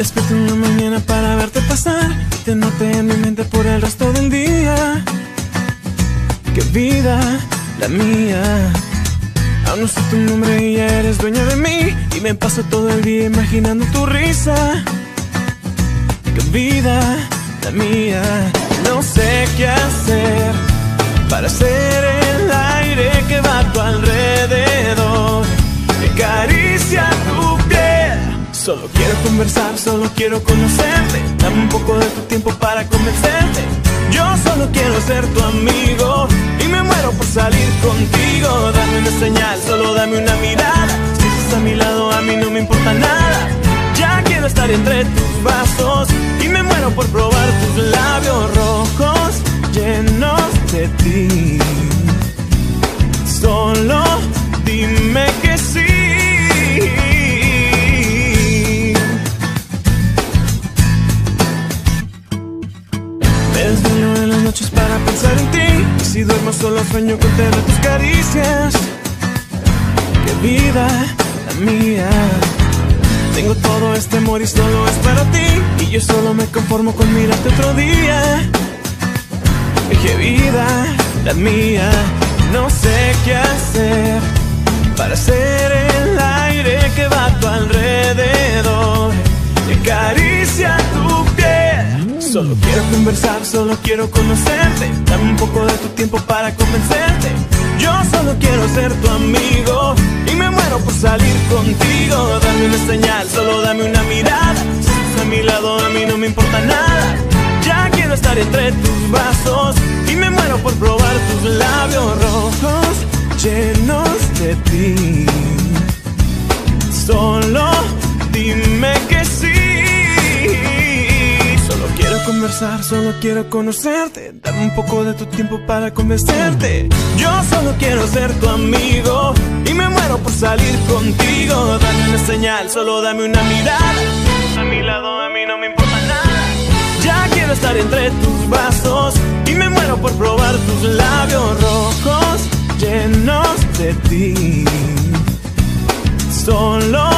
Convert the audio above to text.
despierto en la mañana para verte pasar te noté en mi mente por el resto del día. Qué vida la mía. Aún no sé tu nombre y ya eres dueña de mí. Y me paso todo el día imaginando tu risa. Qué vida la mía. No sé qué hacer para ser Solo quiero conversar, solo quiero conocerte. Dame un poco de tu tiempo para convencerte. Yo solo quiero ser tu amigo y me muero por salir contigo. Dame una señal, solo dame una mirada. Si estás a mi lado, a mí no me importa nada. Ya quiero estar entre tus brazos y me muero por probar tus labios pensar en ti. Y si duermo solo sueño con tener tus caricias. Qué vida la mía. Tengo todo este amor y solo es para ti. Y yo solo me conformo con mirarte otro día. Qué vida la mía. No sé qué hacer para ser el Solo quiero conversar, solo quiero conocerte. Dame un poco de tu tiempo para convencerte. Yo solo quiero ser tu amigo y me muero por salir contigo. Dame una señal, solo dame una mirada. Si estás a mi lado, a mí no me importa nada. Ya quiero estar entre tus brazos y me muero por probar tus labios rojos llenos de ti. Solo solo quiero conocerte. Dame un poco de tu tiempo para convencerte. Yo solo quiero ser tu amigo y me muero por salir contigo. Dame una señal, solo dame una mirada. A mi lado, a mí no me importa nada. Ya quiero estar entre tus brazos y me muero por probar tus labios rojos llenos de ti. Solo